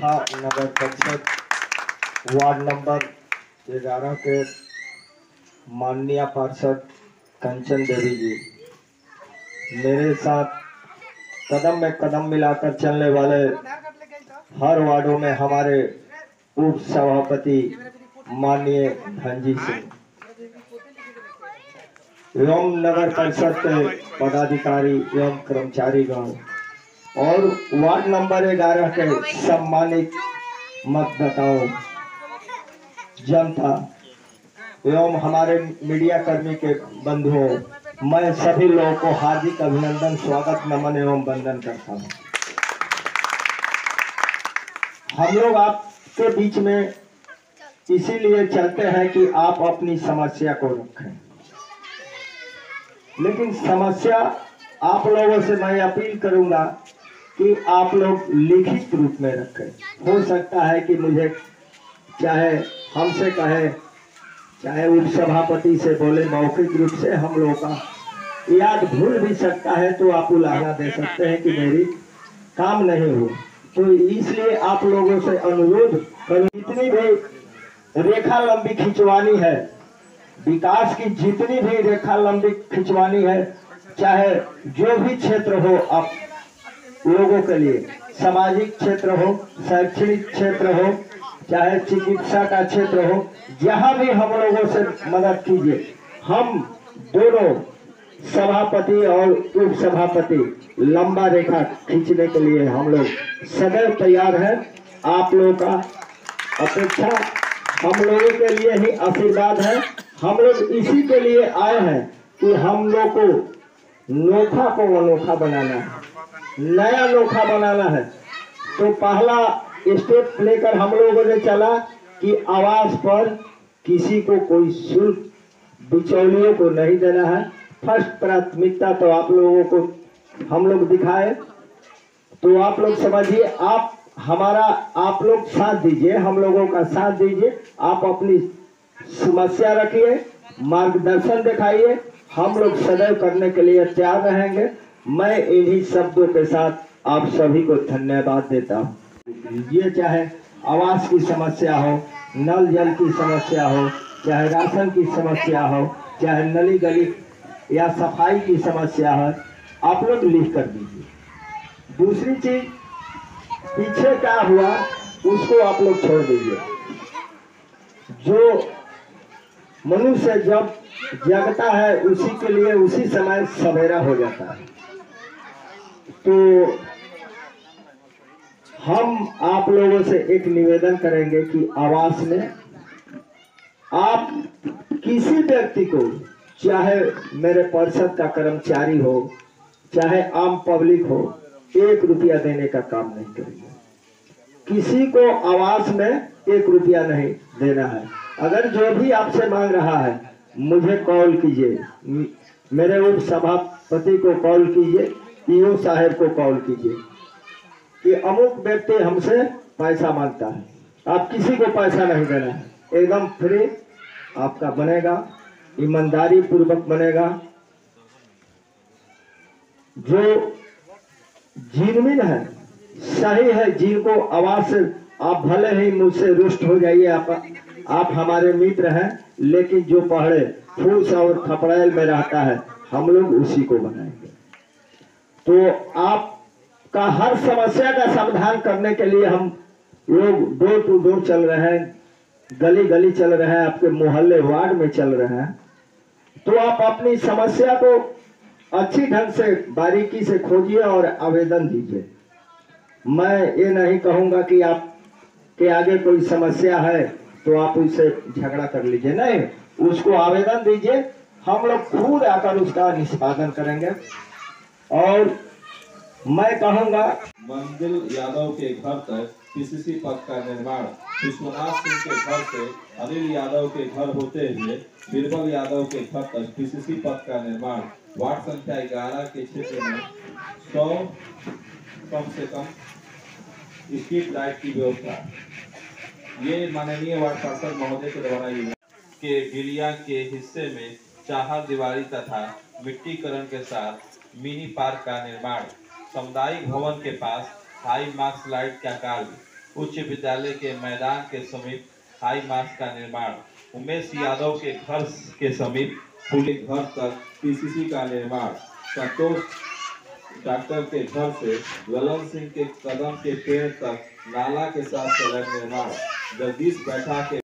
तथा नगर परिषद, ward number ग्यारह के माननीय पार्षद कंचन देवी जी। मेरे साथ कदम में कदम मिलाकर चलने वाले हर वार्डों में हमारे उप सभापति माननीय धनजी सिंह। एवं नगर परिषद के पदाधिकारी एवं कर्मचारीगण और वार्ड नंबर ग्यारह के सम्मानित मतदाताओं जनता एवं हमारे मीडिया कर्मी के बंधुओं मैं सभी लोगों को हार्दिक अभिनंदन स्वागत नमन एवं वंदन करता हूँ। हम लोग आपके बीच में इसीलिए चलते हैं कि आप अपनी समस्या को रखें। लेकिन समस्या आप लोगों से मैं अपील करूँगा कि आप लोग लिखित रूप में रखें। हो सकता है कि मुझे चाहे हमसे कहे, चाहे उप सभापति से बोले, मौखिक रूप से हम लोगों का याद भूल भी सकता है तो आप उलाहना दे सकते हैं कि मेरी काम नहीं हो तो इसलिए आप लोगों से अनुरोध करूँ जितनी भी रेखा लंबी खिंचवानी है, विकास की जितनी भी रेखा लंबी खिंचवानी है, चाहे जो भी क्षेत्र हो, आप लोगों के लिए। सामाजिक क्षेत्र हो, शैक्षणिक क्षेत्र हो, चाहे चिकित्सा का क्षेत्र हो, जहाँ भी हम लोगों से मदद कीजिए। हम दोनों सभापति और उप सभापति लंबा रेखा खींचने के लिए हम लोग सदैव तैयार हैं। आप लोगों का अपेक्षा हम लोगों के लिए ही आशीर्वाद है। हम लोग इसी के लिए आए हैं कि हम लोग को नोखा को अनोखा बनाना है। नया नोखा बनाना है। तो पहला स्टेप लेकर हम लोगों ने चला कि आवास पर किसी को कोई शुल्क, बिचौलियों को नहीं देना है। फ़र्स्ट प्राथमिकता तो आप लोगों को हम लोग दिखाए। तो आप लोग समझिए, आप हमारा, आप लोग साथ दीजिए, हम लोगों का साथ दीजिए। आप अपनी समस्या रखिए, मार्गदर्शन दिखाइए। हम लोग सदैव करने के लिए तैयार रहेंगे। मैं इन्हीं शब्दों के साथ आप सभी को धन्यवाद देता हूँ। ये चाहे आवास की समस्या हो, नल जल की समस्या हो, चाहे राशन की समस्या हो, चाहे नली गली या सफ़ाई की समस्या है, आप लोग लिख कर दीजिए। दूसरी चीज़, पीछे क्या हुआ, उसको आप लोग छोड़ दीजिए। जो मनुष्य जब जगता है, उसी के लिए उसी समय सवेरा हो जाता है। तो हम आप लोगों से एक निवेदन करेंगे कि आवास में आप किसी व्यक्ति को, चाहे मेरे परिषद का कर्मचारी हो, चाहे आम पब्लिक हो, एक रुपया देने का काम नहीं करेंगे। किसी को आवास में एक रुपया नहीं देना है। अगर जो भी आपसे मांग रहा है, मुझे कॉल कीजिए। मेरे उप सभापति को कॉल कीजिए। ईओ साहब को कॉल कीजिए कि अमुक व्यक्ति हमसे पैसा माँगता है। आप किसी को पैसा नहीं देना है। एकदम फ्री आपका बनेगा ईमानदारी पूर्वक बनेगा। जो जिनमिन है, सही है, जिनको आवाज़ से आप भले ही मुझसे रुष्ट हो जाइए, आप आप हमारे मित्र हैं, लेकिन जो पहले फूस और खपड़ैल में रहता है, हम लोग उसी को बनाएँगे। तो आपका हर समस्या का समाधान करने के लिए हम लोग डोर टू डोर चल रहे हैं गली गली चल रहे हैं, आपके मोहल्ले वार्ड में चल रहे हैं। तो आप अपनी समस्या को अच्छी ढंग से, बारीकी से खोजिए और आवेदन दीजिए। मैं ये नहीं कहूँगा कि आप के आगे कोई समस्या है तो आप उससे झगड़ा कर लीजिए। नहीं, उसको आवेदन दीजिए। हम लोग खुद आकर उसका निष्पादन करेंगे। और मैं कहूँगा मंदिर यादव के घर तक पीसीसी पद का निर्माण। विश्वनाथ सिंह के घर से अनिल यादव के घर होते हुए बीरबल यादव के घर तक पीसीसी पद का निर्माण। वार्ड संख्या ग्यारह के क्षेत्र में सौ कम से कम स्ट्रीट लाइट की व्यवस्था। ये माननीय वार्ड पार्षद महोदय के द्वारा के बिलिया के हिस्से में चाहा दीवारी तथा मिट्टीकरण के साथ मिनी पार्क का निर्माण। सामुदायिक भवन के पास हाई मार्क्स लाइट का कार्य। उच्च विद्यालय के मैदान के समीप हाई मार्च का निर्माण। उमेश यादव के घर के समीप पूरे घर तक पीसीसी का निर्माण। संतोष डॉक्टर के घर से ललन सिंह के कदम के पेड़ तक नाला के साथ सड़क निर्माण। जगदीश बैठा के